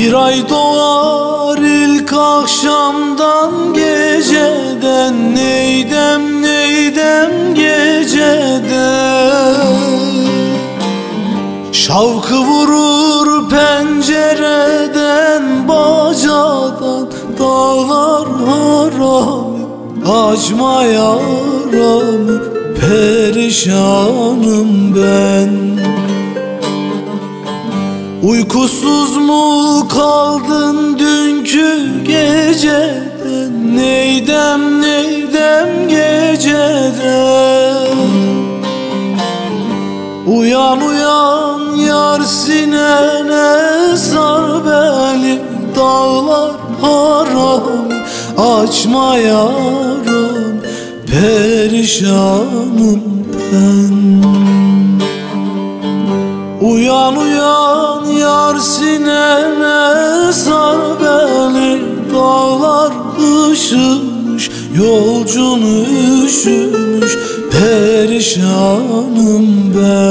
Bir ay doğar ilk akşamdan geceden. Neydem neydem geceden? Şavkı vurur pencereden bacadan Dağlar haram açma yaramı Perişanım ben Uykusuz mu kaldın dünkü geceden? Neydem neydem geceden? Uyan uyan yar sinene sar beni Dağlar haram açma yaram Perişanım ben Uyan uyan yar sineme sar beni Dağlar ışımış yolcun üşümüş Perişanım ben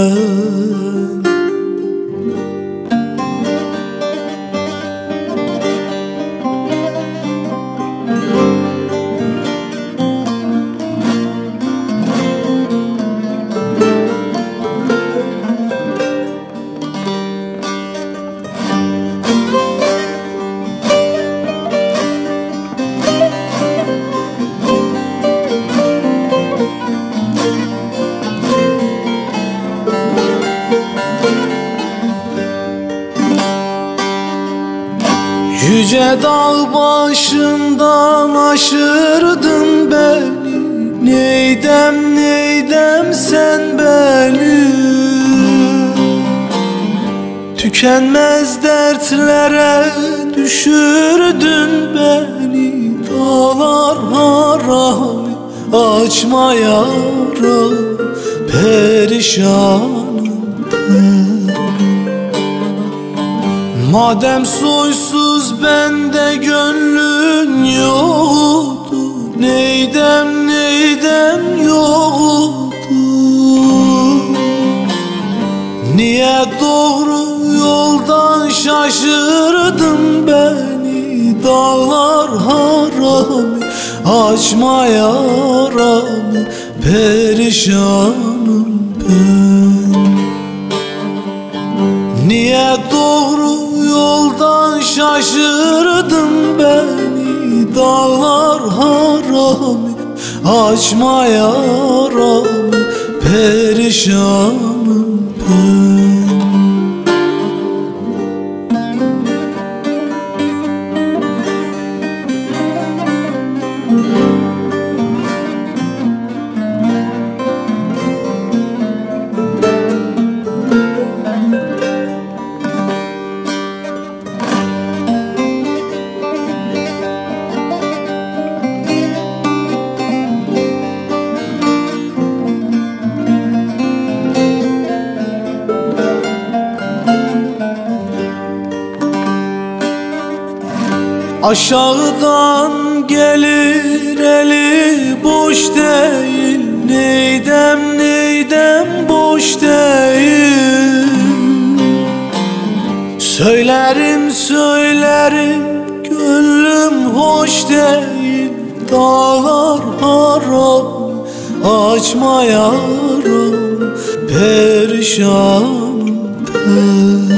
Yüce dağ başından aşırdın beni. Neydem neydem sen beni? Tükenmez dertlere düşürdün beni. Dağlar haram açma yara Perişanım Madem soysuz bende gönlün yoktu Neydem neydem yoktu Niye doğru yoldan şaşırdın beni Dağlar haram açma yaramı Perişanım ben? Niye doğru yoldan şaşırdın beni Dağlar haram açma yaramı Perişanım ben Aşağıdan gelir eli boş değil Neydem neydem boş değil. Söylerim söylerim gönlüm hoş değil Dağlar haram açma yaram Perişanım ben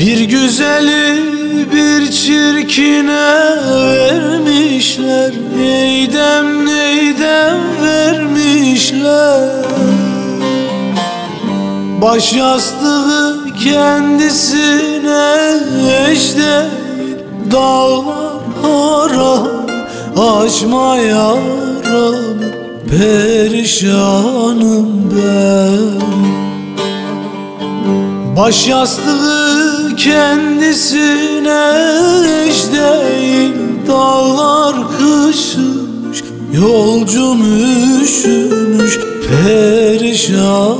bir güzeli bir çirkine vermişler. Neydem neydem vermişler? Baş yastığı kendisine eş değil Dağlar haram açma yaram Perişanım ben. Baş yastığı kendisine eş değil Dağlar kışmış, yolcum üşümüş Perişan